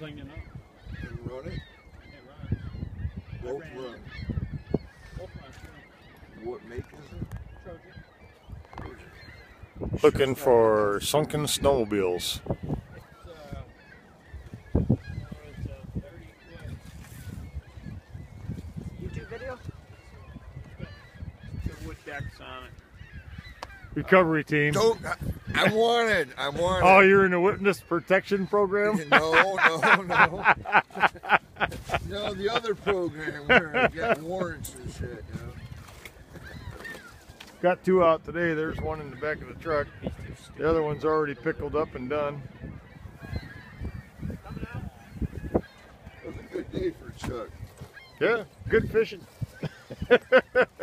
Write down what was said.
cleaning up. and run it. It runs. Both run. Both runs. yeah. What make is it? Trojan. Looking for sunken snowmobiles. It's, uh, it's, uh, 30 foot. YouTube video? The wood decks on it. Recovery team. Don't. I, I wanted. I'm wanted. Oh, you're in the witness protection program? No, no, no. no, the other program where I got warrants and shit, you know. Got two out today. There's one in the back of the truck. The other one's already pickled up and done. It was a good day for Chuck. Yeah, good fishing.